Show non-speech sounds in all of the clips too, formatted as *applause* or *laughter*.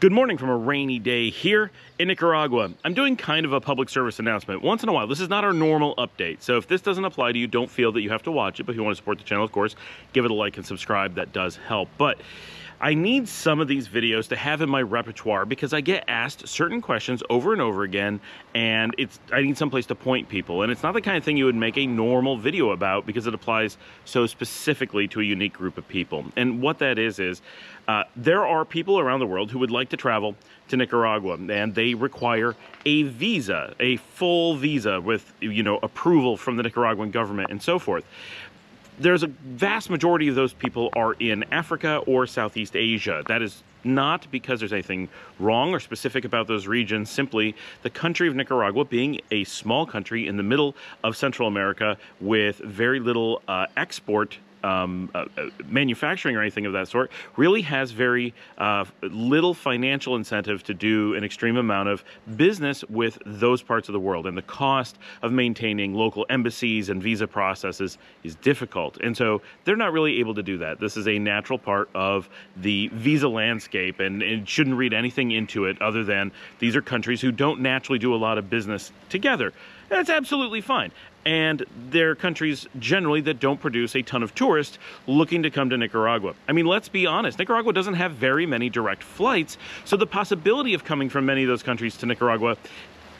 Good morning from a rainy day here in Nicaragua. I'm doing kind of a public service announcement. Once in a while, this is not our normal update. So if this doesn't apply to you, don't feel that you have to watch it. But if you want to support the channel, of course, give it a like and subscribe. That does help. But I need some of these videos to have in my repertoire because I get asked certain questions over and over again and it's I need someplace to point people and it's not the kind of thing you would make a normal video about because it applies so specifically to a unique group of people. And what that is is uh, there are people around the world who would like to travel to Nicaragua and they require a visa, a full visa with you know approval from the Nicaraguan government and so forth there's a vast majority of those people are in Africa or Southeast Asia. That is not because there's anything wrong or specific about those regions, simply the country of Nicaragua being a small country in the middle of Central America with very little uh, export um, uh, uh, manufacturing or anything of that sort really has very uh, little financial incentive to do an extreme amount of business with those parts of the world. And the cost of maintaining local embassies and visa processes is difficult. And so they're not really able to do that. This is a natural part of the visa landscape, and it shouldn't read anything into it other than these are countries who don't naturally do a lot of business together. That's absolutely fine and they're countries generally that don't produce a ton of tourists looking to come to Nicaragua. I mean, let's be honest, Nicaragua doesn't have very many direct flights, so the possibility of coming from many of those countries to Nicaragua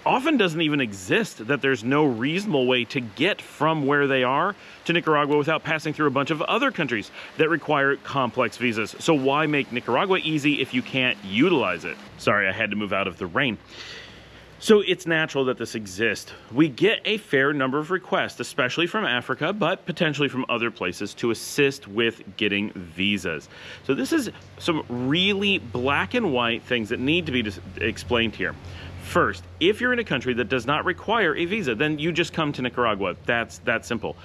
often doesn't even exist that there's no reasonable way to get from where they are to Nicaragua without passing through a bunch of other countries that require complex visas. So why make Nicaragua easy if you can't utilize it? Sorry, I had to move out of the rain. So it's natural that this exists. We get a fair number of requests, especially from Africa, but potentially from other places, to assist with getting visas. So this is some really black and white things that need to be explained here. First, if you're in a country that does not require a visa, then you just come to Nicaragua. That's that simple.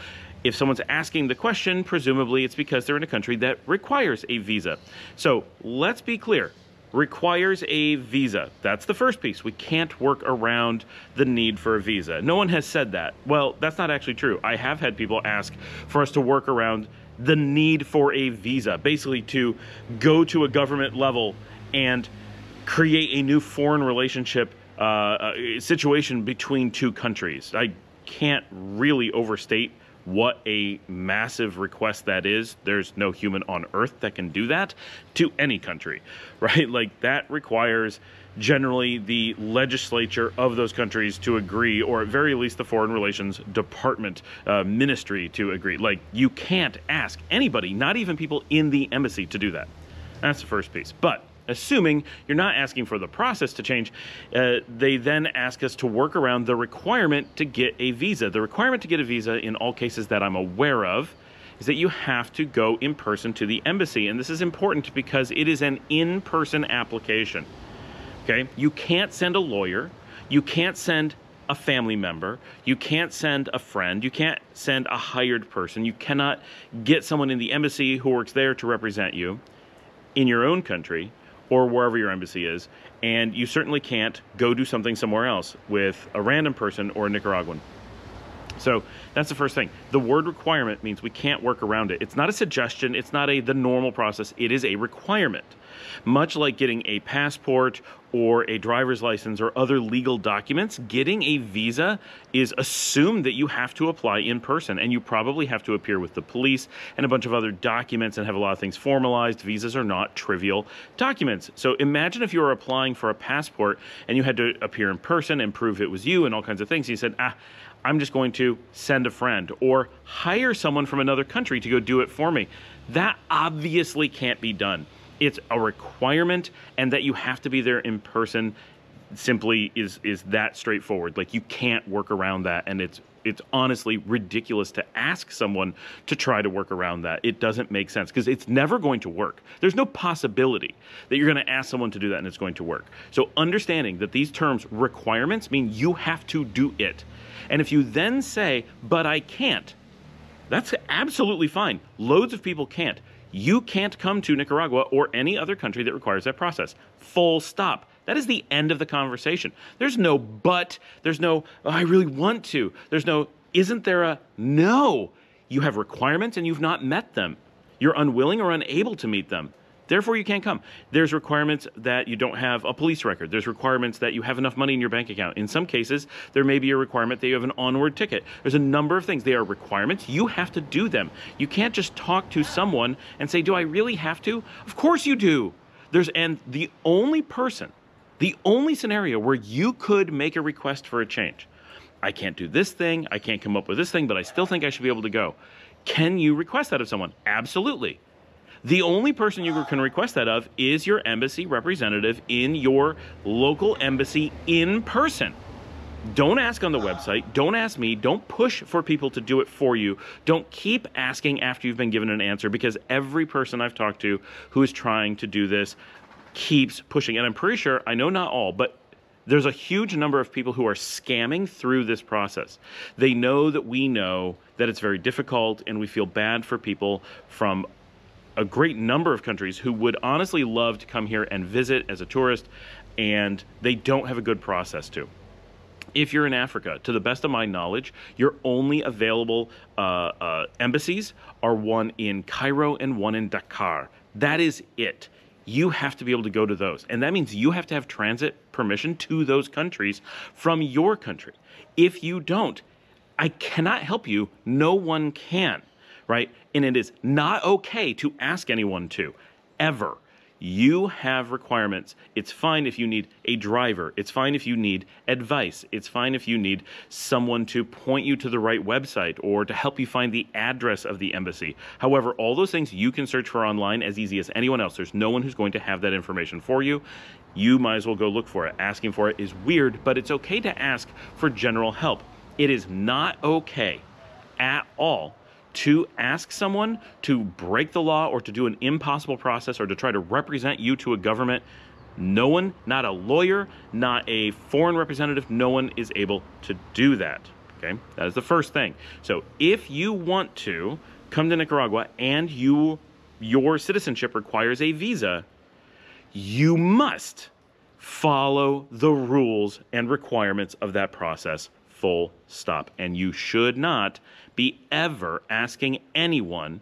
If someone's asking the question, presumably it's because they're in a country that requires a visa. So let's be clear requires a visa. That's the first piece. We can't work around the need for a visa. No one has said that. Well, that's not actually true. I have had people ask for us to work around the need for a visa, basically to go to a government level and create a new foreign relationship uh, uh situation between two countries. I can't really overstate what a massive request that is. There's no human on earth that can do that to any country, *laughs* right? Like that requires generally the legislature of those countries to agree, or at very least the foreign relations department uh, ministry to agree. Like you can't ask anybody, not even people in the embassy, to do that. That's the first piece. But assuming you're not asking for the process to change, uh, they then ask us to work around the requirement to get a visa. The requirement to get a visa in all cases that I'm aware of is that you have to go in person to the embassy. And this is important because it is an in-person application. Okay, you can't send a lawyer, you can't send a family member, you can't send a friend, you can't send a hired person, you cannot get someone in the embassy who works there to represent you in your own country or wherever your embassy is, and you certainly can't go do something somewhere else with a random person or a Nicaraguan. So that's the first thing. The word requirement means we can't work around it. It's not a suggestion, it's not a the normal process, it is a requirement. Much like getting a passport or a driver's license or other legal documents, getting a visa is assumed that you have to apply in person and you probably have to appear with the police and a bunch of other documents and have a lot of things formalized. Visas are not trivial documents. So imagine if you were applying for a passport and you had to appear in person and prove it was you and all kinds of things. You said, ah, I'm just going to send a friend or hire someone from another country to go do it for me. That obviously can't be done. It's a requirement, and that you have to be there in person simply is is that straightforward. Like you can't work around that, and it's it's honestly ridiculous to ask someone to try to work around that. It doesn't make sense because it's never going to work. There's no possibility that you're going to ask someone to do that and it's going to work. So understanding that these terms requirements mean you have to do it. And if you then say, but I can't, that's absolutely fine. Loads of people can't. You can't come to Nicaragua or any other country that requires that process. Full stop. That is the end of the conversation. There's no but. There's no, oh, I really want to. There's no, isn't there a no? You have requirements and you've not met them. You're unwilling or unable to meet them Therefore, you can't come. There's requirements that you don't have a police record. There's requirements that you have enough money in your bank account. In some cases, there may be a requirement that you have an onward ticket. There's a number of things. They are requirements. You have to do them. You can't just talk to someone and say, Do I really have to? Of course you do. There's and the only person, the only scenario where you could make a request for a change. I can't do this thing, I can't come up with this thing, but I still think I should be able to go. Can you request that of someone? Absolutely. The only person you can request that of is your embassy representative in your local embassy in person. Don't ask on the website. Don't ask me. Don't push for people to do it for you. Don't keep asking after you've been given an answer because every person I've talked to who is trying to do this keeps pushing. And I'm pretty sure, I know not all, but there's a huge number of people who are scamming through this process. They know that we know that it's very difficult and we feel bad for people from a great number of countries who would honestly love to come here and visit as a tourist and they don't have a good process to. If you're in Africa, to the best of my knowledge, your only available uh, uh, embassies are one in Cairo and one in Dakar. That is it you have to be able to go to those. And that means you have to have transit permission to those countries from your country. If you don't, I cannot help you. No one can, right? And it is not okay to ask anyone to, ever. You have requirements. It's fine if you need a driver. It's fine if you need advice. It's fine if you need someone to point you to the right website or to help you find the address of the embassy. However, all those things you can search for online as easy as anyone else. There's no one who's going to have that information for you. You might as well go look for it. Asking for it is weird, but it's okay to ask for general help. It is not okay at all to ask someone to break the law or to do an impossible process or to try to represent you to a government, no one, not a lawyer, not a foreign representative, no one is able to do that. Okay, that is the first thing. So if you want to come to Nicaragua and you your citizenship requires a visa, you must follow the rules and requirements of that process full stop. And you should not be ever asking anyone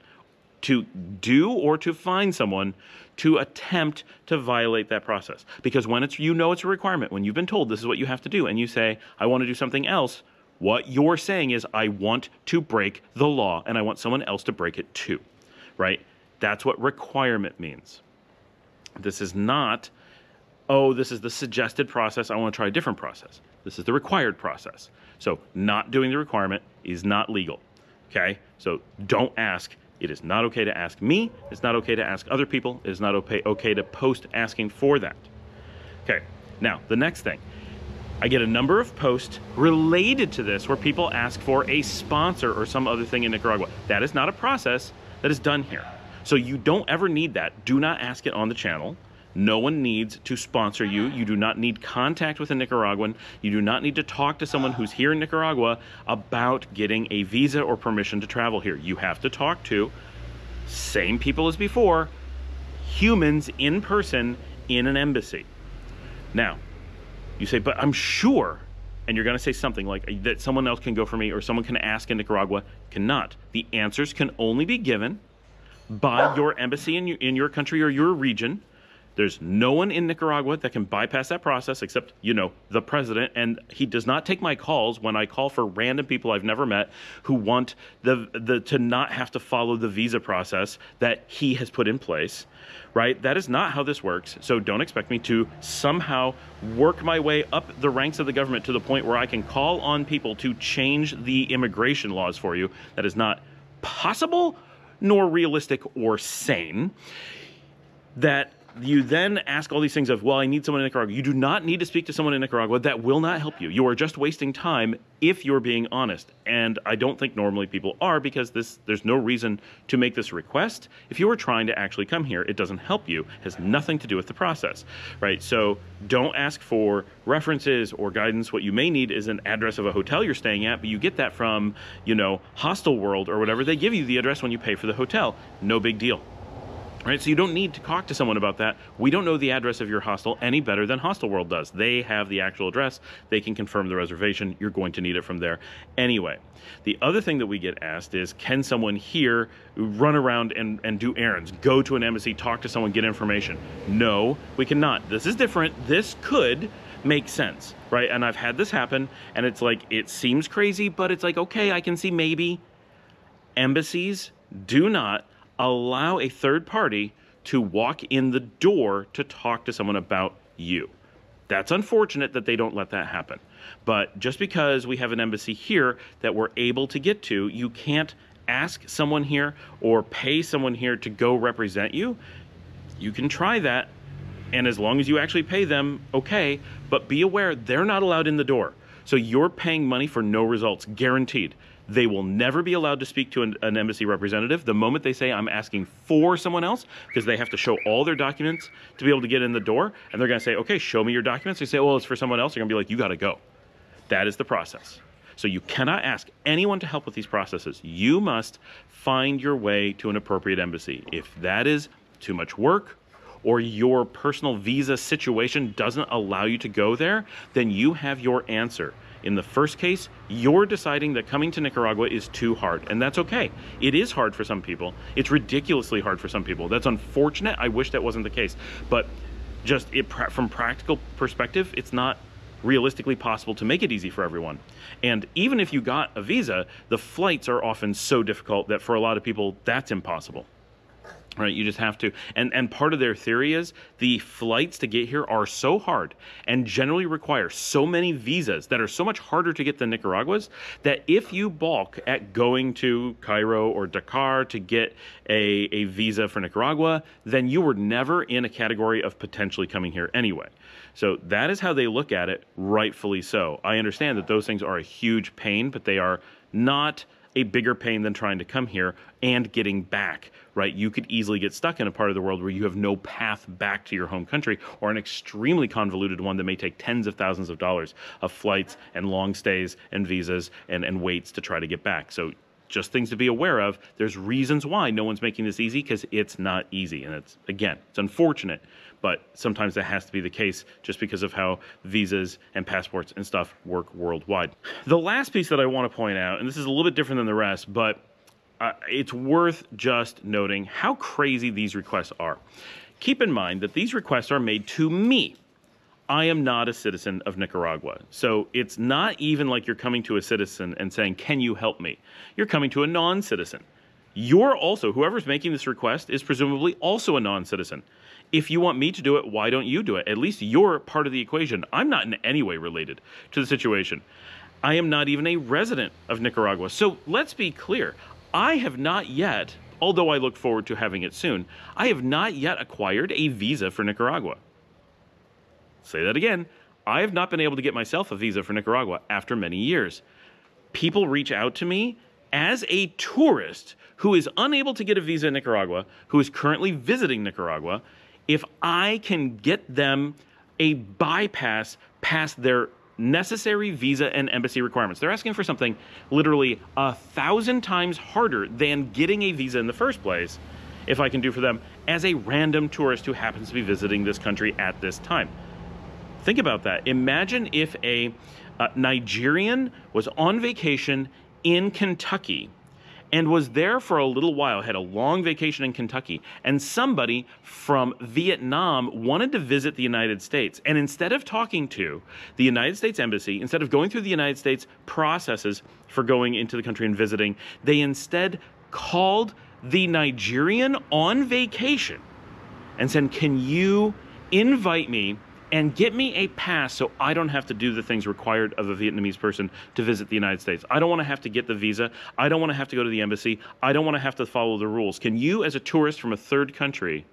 to do or to find someone to attempt to violate that process. Because when it's you know it's a requirement, when you've been told this is what you have to do, and you say, I want to do something else, what you're saying is, I want to break the law and I want someone else to break it too. Right? That's what requirement means. This is not, oh, this is the suggested process. I want to try a different process. This is the required process. So not doing the requirement is not legal. Okay? So don't ask. It is not okay to ask me. It's not okay to ask other people. It is not okay, to post asking for that. Okay. Now, the next thing. I get a number of posts related to this where people ask for a sponsor or some other thing in Nicaragua. That is not a process that is done here. So you don't ever need that. Do not ask it on the channel. No one needs to sponsor you. You do not need contact with a Nicaraguan. You do not need to talk to someone who's here in Nicaragua about getting a visa or permission to travel here. You have to talk to same people as before, humans in person in an embassy. Now, you say, but I'm sure, and you're going to say something like that someone else can go for me or someone can ask in Nicaragua. Cannot. The answers can only be given by your embassy in your, in your country or your region there's no one in Nicaragua that can bypass that process except, you know, the president. And he does not take my calls when I call for random people I've never met who want the, the to not have to follow the visa process that he has put in place. Right? That is not how this works. So don't expect me to somehow work my way up the ranks of the government to the point where I can call on people to change the immigration laws for you. That is not possible, nor realistic or sane. That you then ask all these things of, well, I need someone in Nicaragua. You do not need to speak to someone in Nicaragua. That will not help you. You are just wasting time if you're being honest. And I don't think normally people are because this there's no reason to make this request. If you are trying to actually come here, it doesn't help you. It has nothing to do with the process, right? So don't ask for references or guidance. What you may need is an address of a hotel you're staying at, but you get that from, you know, Hostel World or whatever. They give you the address when you pay for the hotel. No big deal Right, so you don't need to talk to someone about that. We don't know the address of your hostel any better than Hostel World does. They have the actual address. They can confirm the reservation. You're going to need it from there anyway. The other thing that we get asked is, can someone here run around and, and do errands, go to an embassy, talk to someone, get information? No, we cannot. This is different. This could make sense, right? And I've had this happen, and it's like, it seems crazy, but it's like, okay, I can see maybe. Embassies do not allow a third party to walk in the door to talk to someone about you. That's unfortunate that they don't let that happen. But just because we have an embassy here that we're able to get to, you can't ask someone here or pay someone here to go represent you. You can try that, and as long as you actually pay them, okay, but be aware they're not allowed in the door. So you're paying money for no results, guaranteed. They will never be allowed to speak to an, an, embassy representative the moment they say, I'm asking for someone else, because they have to show all their documents to be able to get in the door. And they're going to say, okay, show me your documents. They say, well, it's for someone else. They're going to be like, you got to go. That is the process. So you cannot ask anyone to help with these processes. You must find your way to an appropriate embassy. If that is too much work, or your personal visa situation doesn't allow you to go there, then you have your answer. In the first case, you're deciding that coming to Nicaragua is too hard, and that's okay. It is hard for some people. It's ridiculously hard for some people. That's unfortunate. I wish that wasn't the case. But just it, from practical perspective, it's not realistically possible to make it easy for everyone. And even if you got a visa, the flights are often so difficult that for a lot of people, that's impossible right? You just have to. And and part of their theory is the flights to get here are so hard and generally require so many visas that are so much harder to get than nicaragua's that if you balk at going to cairo or dakar to get a, a visa for nicaragua then you were never in a category of potentially coming here anyway. So that is how they look at it rightfully so. I understand that those things are a huge pain but they are not a bigger pain than trying to come here and getting back, right? You could easily get stuck in a part of the world where you have no path back to your home country or an extremely convoluted one that may take tens of thousands of dollars of flights and long stays and visas and, and waits to try to get back. So just things to be aware of. There's reasons why no one's making this easy because it's not easy. And it's, again, it's unfortunate, but sometimes that has to be the case just because of how visas and passports and stuff work worldwide. The last piece that I want to point out, and this is a little bit different than the rest, but uh, it's worth just noting how crazy these requests are. Keep in mind that these requests are made to me. I am not a citizen of Nicaragua. So it's not even like you're coming to a citizen and saying, Can you help me? You're coming to a non citizen. You're also, whoever's making this request is presumably also a non citizen. If you want me to do it, why don't you do it? At least you're part of the equation. I'm not in any way related to the situation. I am not even a resident of Nicaragua. So let's be clear. I have not yet, although I look forward to having it soon, I have not yet acquired a visa for Nicaragua. Say that again. I have not been able to get myself a visa for Nicaragua after many years. People reach out to me as a tourist who is unable to get a visa in Nicaragua, who is currently visiting Nicaragua, if I can get them a bypass past their necessary visa and embassy requirements. They're asking for something literally a thousand times harder than getting a visa in the first place if I can do for them as a random tourist who happens to be visiting this country at this time. Think about that. Imagine if a uh, Nigerian was on vacation in Kentucky and was there for a little while, had a long vacation in Kentucky, and somebody from Vietnam wanted to visit the United States. And instead of talking to the United States Embassy, instead of going through the United States processes for going into the country and visiting, they instead called the Nigerian on vacation and said, Can you invite me and get me a pass so I don't have to do the things required of a Vietnamese person to visit the United States. I don't want to have to get the visa. I don't want to have to go to the embassy. I don't want to have to follow the rules. Can you, as a tourist from a third country,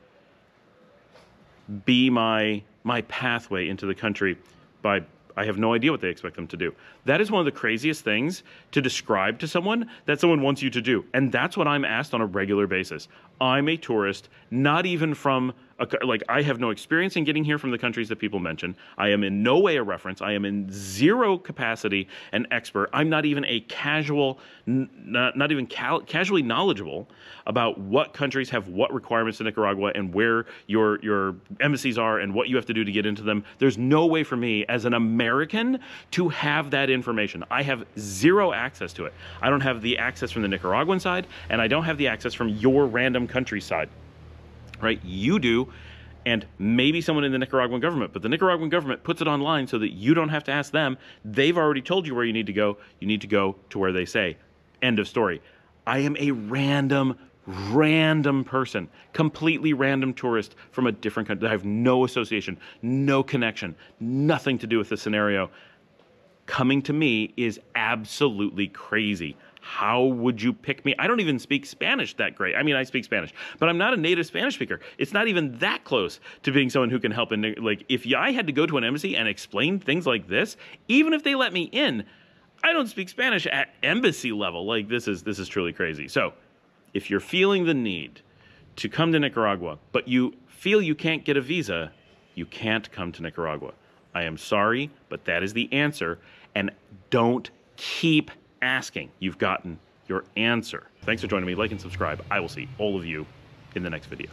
be my my pathway into the country by I have no idea what they expect them to do. That is one of the craziest things to describe to someone that someone wants you to do. And that's what I'm asked on a regular basis. I'm a tourist, not even from a like I have no experience in getting here from the countries that people mention. I am in no way a reference. I am in zero capacity an expert. I'm not even a casual, n- not, not even cal- casually knowledgeable about what countries have what requirements in Nicaragua and where your your embassies are and what you have to do to get into them. There's no way for me as an American to have that information. I have zero access to it. I don't have the access from the Nicaraguan side, and I don't have the access from your random country side right? You do, and maybe someone in the Nicaraguan government, but the Nicaraguan government puts it online so that you don't have to ask them. They've already told you where you need to go. You need to go to where they say. End of story. I am a random, random person, completely random tourist from a different country. I have no association, no connection, nothing to do with the scenario coming to me is absolutely crazy. How would you pick me? I don't even speak Spanish that great. I mean, I speak Spanish, but I'm not a native Spanish speaker. It's not even that close to being someone who can help. In like, if I had to go to an embassy and explain things like this, even if they let me in, I don't speak Spanish at embassy level. Like, this is this is truly crazy. So, if you're feeling the need to come to Nicaragua, but you feel you can't get a visa, you can't come to Nicaragua. I am sorry, but that is the answer. And don't keep asking. You've gotten your answer. Thanks for joining me. Like and subscribe. I will see all of you in the next video.